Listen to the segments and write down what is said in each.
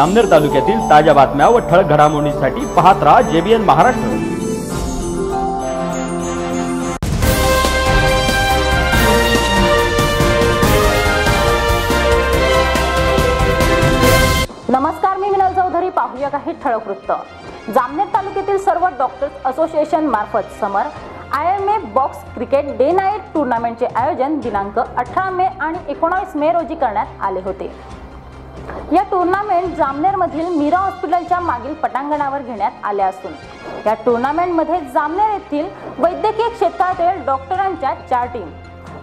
अमनेर तालुक्यातील ताज्या बातम्या व ठळक घडामोडींसाठी पाहत राहा जेबीएन महाराष्ट्र. नमस्कार मी विनल चौधरी. पाहूया काही ठळक वृत्त. जामनेर तालुक्यातील सर्व डॉक्टर्स असोसिएशन मार्फत summer I M A box cricket day night टुर्नामेंटचे आयोजन दिनांक अठरा मे आणि एकोणावीस मे रोजी करण्यात आले होते. या टुर्नामेंट जामनेरमधील मीरा हॉस्पिटलच्या मागील पटांगणावर घेण्यात आल्या असून या टुर्नामेंटमध्ये जामनेर येथील वैद्यकीय क्षेत्रातील डॉक्टरांच्या चार टीम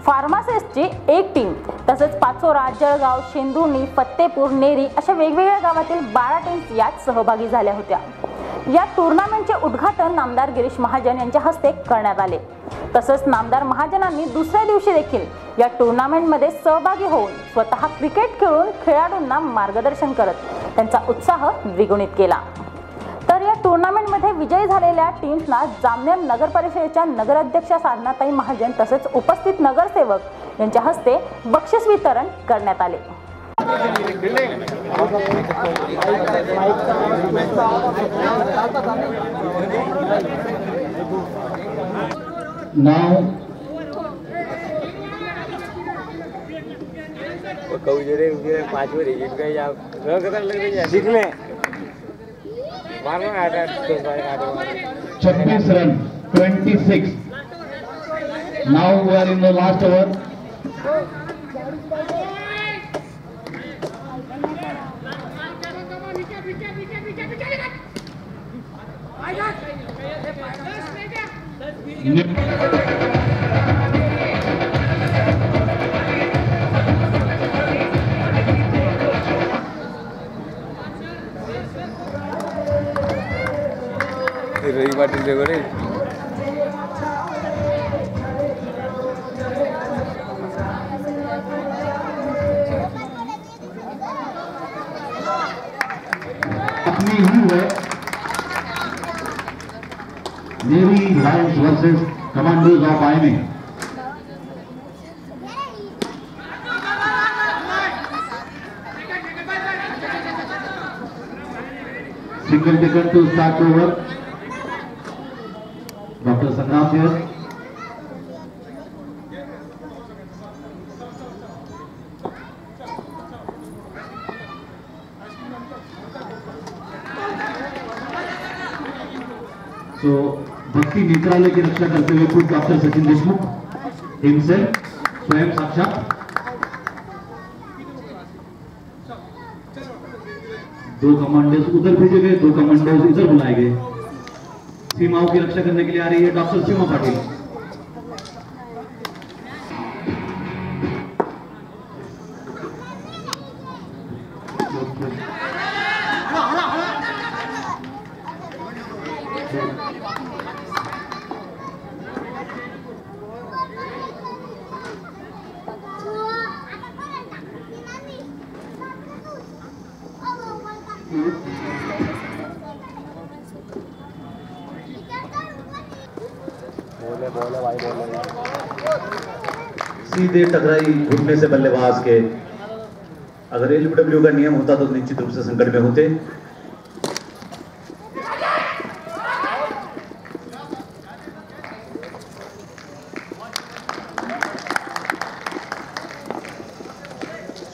फार्मासिस्टची एक टीम तसंच पाचोरा जळगाव शेंदुर्णी फत्तेपूर नेरी अशा वेगवेगळ्या गावातील बारा टीम्स यात सहभागी झाल्या होत्या. या टुर्नामेंटचे उद्घाटन नामदार गिरीश महाजन यांच्या हस्ते करण्यात आले. तसंच नामदार महाजनांनी दुसऱ्या दिवशी देखील या टुर्नामेंटमध्ये सहभागी होऊन स्वतः क्रिकेट खेळून खेळाडूंना मार्गदर्शन करत त्यांचा उत्साह द्विगुणित केला. तर या टुर्नामेंटमध्ये विजयी झालेल्या टीम्सना जामनेर नगर परिषदेच्या नगराध्यक्षा साधनाताई महाजन तसेच उपस्थित नगरसेवक यांच्या हस्ते बक्षीस वितरण करण्यात आले. Now कौजरे उजरे पाच वर एक काही या रगत लग जिंकले छब्बीस run 26 now we are in the last over. Ravi Patil navy lions versus commandos off आईने single ticket to start over doctor Sangram Dev तो भक्ति नेत्रालय की रक्षा करते हुए खुद डॉक्टर सचिन देशमुख हिमसे स्वयं साक्षात। दो कमांडर्स उधर भेजे गए, दो कमांडर्स इधर बुलाए गए। सीमाओं की रक्षा करने के लिए आ रही है डॉक्टर सीमा पाटिल। सीधे टकराई, घुटने से बल्लेबाज के। अगर एलबीडब्ल्यू का नियम होता तो निश्चित रूप से संकट में होते।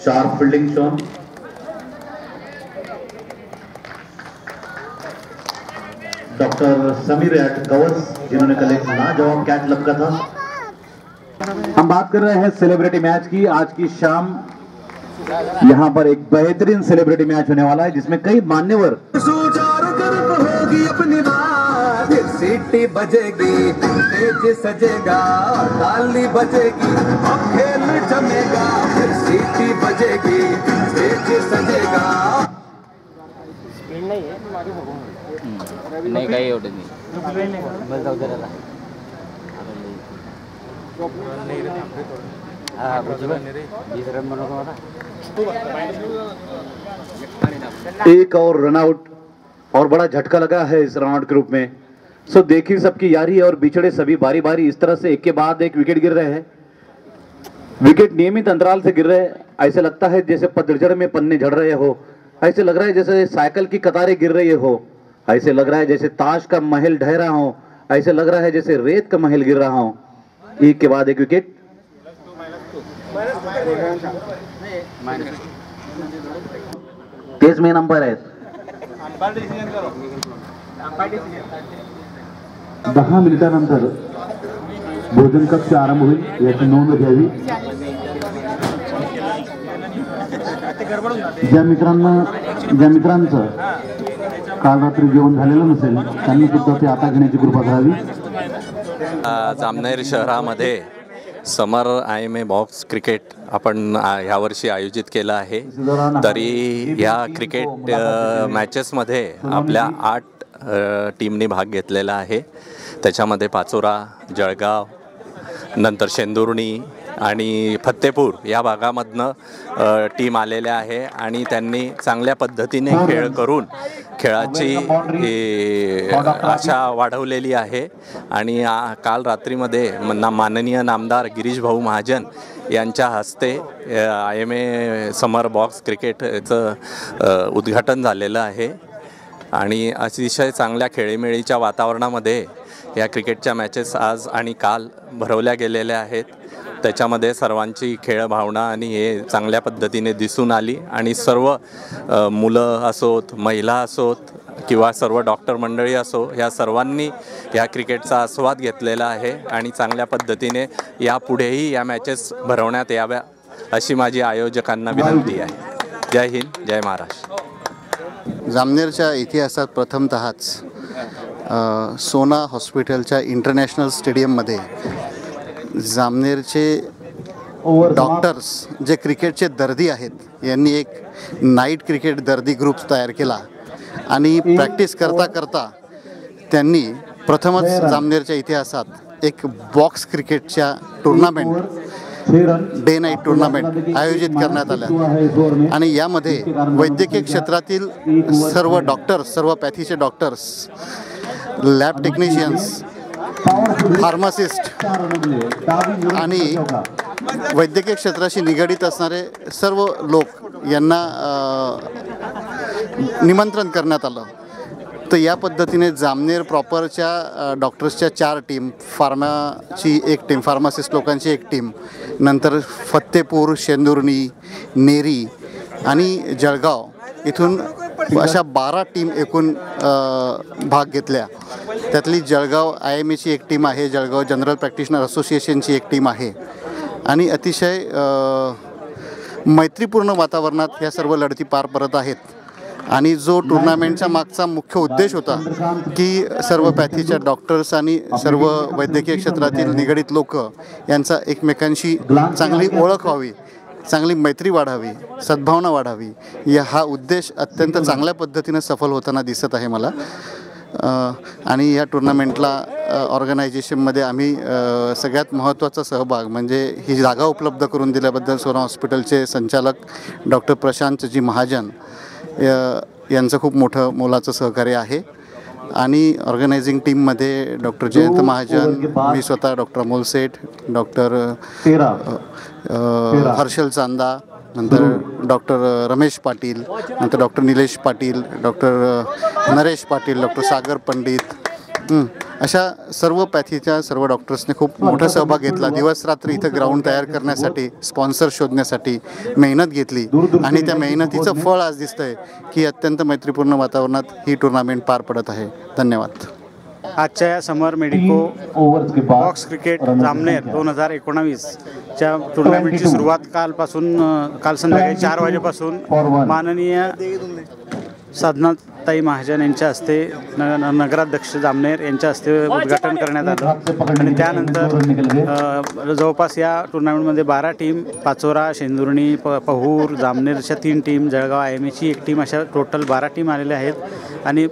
शार्प फील्डिंग शॉन डॉक्टर समीर एट जिन्होंने कल एक लाजवाब कैच लपका था। हम बात कर रहे हैं सेलिब्रिटी मैच की। आज की शाम यहाँ पर एक बेहतरीन सेलिब्रिटी मैच होने वाला है, जिसमें कई मान्यवर सीटी बजेगी स्टेज सजेगा, ताली बजेगी अब खेल जमेगा, फिर सीटी बजेगी स्टेज सजेगा। नाही बस बीस रन एक और रनआउट और बड़ा झटका लगा है इस रनआउट के रूप में। सो देखिए सबकी यारी और बिछड़े सभी बारी बारी इस तरह से एक के बाद एक विकेट गिर रहे हैं। विकेट नियमित अंतराल से गिर रहे हैं। ऐसे लगता है जैसे पतझड़ में पन्ने झड़ रहे हो। ऐसे लग रहा है जैसे साइकिल की कतारें गिर रही हो। ऐसे लग रहा है जैसे ताश का महल ढह रहा हो। ऐसे लग रहा है जैसे रेत का महल गिर रहा हो। एक के बाद एक विकेट तेच मेन अंपायर आहेत दहा मिनिटानंतर भोजन कक्ष आरंभ होईल याची नोंद घ्यावी ज्या मित्रांना ज्या मित्रांचं काल रात्री जेवण झालेलं नसेल त्यांनी सुद्धा ते आता घेण्याची कृपा करावी. जामनेर शहरामध्ये summer I M A box cricket आपण ह्यावर्षी आयोजित केलं आहे. तरी ह्या क्रिकेट मॅचेसमध्ये आपल्या आठ टीमनी भाग घेतलेला आहे. त्याच्यामध्ये पाचोरा जळगाव नंतर शेंदुर्णी आणि फत्तेपूर या भागामधनं टीम आलेल्या आहे आणि त्यांनी चांगल्या पद्धतीने खेळ करून खेळाची आशा वाढवलेली आहे. आणि काल रात्रीमध्ये म- ना माननीय नामदार गिरीश भाऊ महाजन यांच्या हस्ते I M A summer box क्रिकेटचं उद्घाटन झालेलं आहे. आणि अतिशय चांगल्या खेळीमेळीच्या वातावरणामध्ये या क्रिकेटच्या मॅचेस आज आणि काल भरवल्या गेलेल्या आहेत. त्याच्यामध्ये सर्वांची खेळ भावना आणि हे चांगल्या पद्धतीने दिसून आली आणि सर्व मुलं असोत महिला असोत किंवा सर्व डॉक्टर मंडळी असो या सर्वांनी या क्रिकेटचा आस्वाद घेतलेला आहे आणि चांगल्या पद्धतीने यापुढेही या मॅचेस भरवण्यात याव्या अशी माझी आयोजकांना विनंती आहे. जय हिंद जय महाराष्ट्र. जामनेरच्या इतिहासात प्रथमतःच सोना हॉस्पिटलच्या इंटरनॅशनल स्टेडियममध्ये जामनेरचे डॉक्टर्स जे क्रिकेटचे दर्दी आहेत यांनी एक नाईट क्रिकेट दर्दी ग्रुप तयार केला. आणि प्रॅक्टिस करता करता त्यांनी प्रथमच जामनेरच्या इतिहासात एक बॉक्स क्रिकेटच्या टुर्नामेंट डे नाईट टुर्नामेंट आयोजित करण्यात आल्या आणि यामध्ये वैद्यकीय क्षेत्रातील सर्व डॉक्टर्स सर्व पॅथीचे डॉक्टर्स लॅब टेक्निशियन्स फार्मासिस्ट आणि वैद्यकीय क्षेत्राशी निगडीत असणारे सर्व लोक यांना निमंत्रण करण्यात आलं. तर या पद्धतीने जामनेर प्रॉपरच्या डॉक्टर्सच्या चार टीम फार्माची एक टीम फार्मासिस्ट लोकांची एक टीम नंतर फत्तेपूर शेंदुर्णी नेरी आणि जळगाव इथून अशा बारा टीम एकूण भाग घेतल्या. त्यातली जळगाव आय एम एची एक टीम आहे जळगाव जनरल प्रॅक्टिशनर असोसिएशनची एक टीम आहे. आणि अतिशय मैत्रीपूर्ण वातावरणात ह्या सर्व लढती पार पडत आहेत. आणि जो टुर्नामेंटचा मागचा मुख्य उद्देश होता की सर्व पॅथीच्या डॉक्टर्स आणि सर्व वैद्यकीय क्षेत्रातील निगडीत लोक यांचा एकमेकांशी चांगली ओळख व्हावी चांगली मैत्री वाढावी सद्भावना वाढावी या हा उद्देश अत्यंत चांगल्या पद्धतीनं सफल होताना दिसत आहे मला. आणि या टुर्नामेंटला ऑर्गनायझेशनमध्ये आम्ही सगळ्यात महत्त्वाचा सहभाग म्हणजे ही जागा उपलब्ध करून दिल्याबद्दल सोना हॉस्पिटलचे संचालक डॉक्टर प्रशांतजी महाजन या- यांचं खूप मोठं मोलाचं सहकार्य आहे. आणि ऑर्गनायझिंग टीममध्ये डॉक्टर जयंत महाजन मी स्वतः डॉक्टर अमोल सेठ डॉक्टर हर्षल चांदा नंतर डॉक्टर रमेश पाटील नंतर doctor Nilesh Patil doctor Naresh Patil doctor Sagar Pandit अशा सर्व पॅथीच्या सर्व डॉक्टर्सने खूप मोठा सहभाग घेतला. दिवस रात्र इथं ग्राउंड तयार करण्यासाठी स्पॉन्सर शोधण्यासाठी मेहनत घेतली. आणि त्या मेहनतीचं फळ आज दिसतंय की अत्यंत मैत्रीपूर्ण वातावरणात ही टुर्नामेंट पार पडत आहे. धन्यवाद. आजच्या या summer medico box cricket Jamner दोन हजार एकोणावीसच्या टुर्नामेंटची सुरुवात कालपासून काल संध्याकाळी चार वाजेपासून माननीय साधनाताई महाजन यांच्या हस्ते न नगराध्यक्ष जामनेर यांच्या हस्ते उद्घाटन करण्यात आलं. आणि त्यानंतर जवळपास या टुर्नामेंटमध्ये बारा टीम पाचोरा शेंदुर्णी प पहूर जामनेरच्या तीन टीम जळगाव आय एम एची एक टीम अशा टोटल बारा टीम आलेल्या आहेत. आणि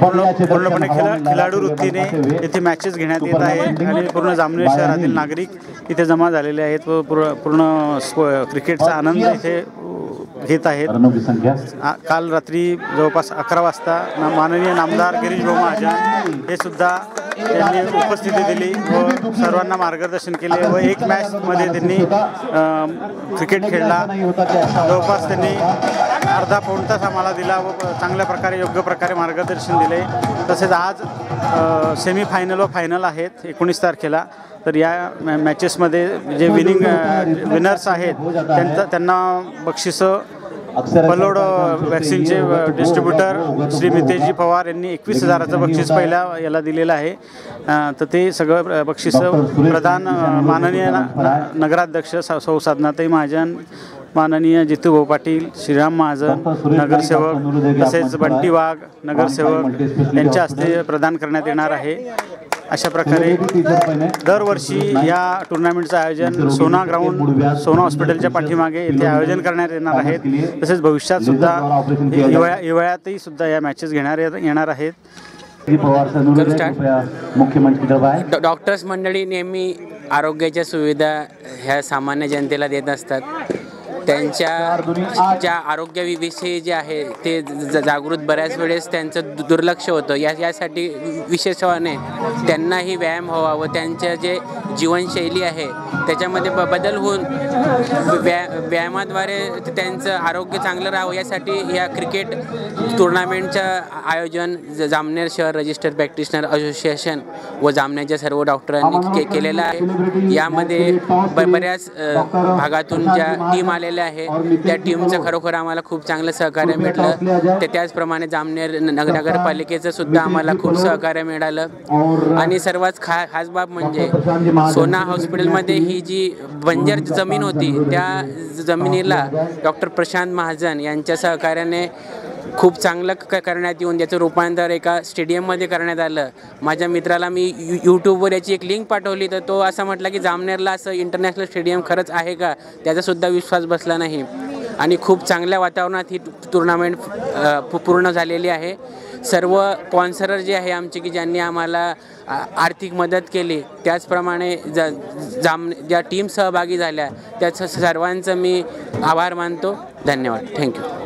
पूर्णपणे खेळा खेळाडू वृत्तीने येथे मॅचेस घेण्यात येत आहेत आणि पूर्ण जामनेर शहरातील नागरिक इथे जमा झालेले आहेत व पूर्ण पूर्ण स्प- क्रिकेटचा आनंद इथे घेत आहेत. काल रात्री जवळपास अकरा वाजता ना माननीय नामदार गिरीश भाऊ महाजन हे सुद्धा त्यांनी उपस्थिती दिली व सर्वांना मार्गदर्शन केले व एक मॅचमध्ये त्यांनी क्रिकेट खेळला. जवळपास त्यांनी अर्धा पाऊण तास आम्हाला दिला व चांगल्या प्रकारे योग्य प्रकारे मार्गदर्शन दिले. तसेच आज सेमीफायनल व फायनल आहेत एकोणीस तारखेला. तर या मॅ मॅचेसमध्ये जे विनिंग विनर्स आहेत त्यांचं त्यांना बक्षिसं पलोड वॅक्सिनचे डिस्ट्रीब्युटर श्री मितेशजी पवार यांनी एकवीस हजाराचं बक्षीस पहिल्या याला दिलेलं आहे. तर ते सगळं बक्षिसं प्रदान अ, माननीय नगराध्यक्ष सौ साधनाताई महाजन माननीय जितूभाऊ पाटील श्रीराम महाजन नगरसेवक तसेच बंटी वाघ नगरसेवक यांच्या हस्ते प्रदान करण्यात येणार आहे. अशा प्रकारे दरवर्षी या टुर्नामेंटचं आयोजन सोना ग्राउंड सोना हॉस्पिटलच्या पाठीमागे येथे आयोजन करण्यात येणार आहेत. तसेच भविष्यात सुद्धा हिवाळ्या हिवाळ्यातही सुद्धा या मॅचेस घेणार येणार आहेत. डॉक्टर्स मंडळी नेहमी आरोग्याच्या सुविधा ह्या सामान्य जनतेला देत असतात. त्यांच्या ज्या आरोग्याविषयी जे आहे ते ज- जागृत बऱ्याच वेळेस त्यांचं दुर्लक्ष होतं. या यासाठी विशेषवाने त्यांनाही व्यायाम व्हावा व त्यांच्या जे जीवनशैली आहे त्याच्यामध्ये ब बदल होऊन व्या व्यायामाद्वारे त्यांचं आरोग्य चांगलं राहावं. यासाठी या क्रिकेट टुर्नामेंटचं आयोजन ज- जामनेर शहर रजिस्टर प्रॅक्टिशनर असोसिएशन व जामनेरच्या सर्व डॉक्टरांनी के केलेलं आहे. यामध्ये ब बऱ्याच भागातून ज्या टीम आलेल्या आहे. त्या टीमचं खरोखर आम्हाला खूप चांगलं सहकार्य मिळालं. ते त्याचप्रमाणे जामनेर नगरपालिकेचं सुद्धा आम्हाला खूप सहकार्य मिळालं. आणि सर्वात खा खास बाब म्हणजे सोना हॉस्पिटलमध्ये ही जी बंजर जमीन होती त्या जमिनीला डॉक्टर प्रशांत महाजन यांच्या सहकार्याने खूप चांगलं क करण्यात येऊन त्याचं रूपांतर एका स्टेडियममध्ये करण्यात आलं. माझ्या मित्राला मी यू यूट्यूबवर याची एक लिंक पाठवली तर तो असा म्हटला की जामनेरला असं इंटरनॅशनल स्टेडियम खरंच आहे का? त्याचासुद्धा विश्वास बसला नाही. आणि खूप चांगल्या वातावरणात ही टुर्नामेंट पूर्ण झालेली आहे. सर्व स्पॉन्सरर जे आहे आमचे की ज्यांनी आम्हाला आर्थिक मदत केली त्याचप्रमाणे ज जाम ज्या टीम सहभागी झाल्या त्याचं सर्वांचं मी आभार मानतो. धन्यवाद. थँक्यू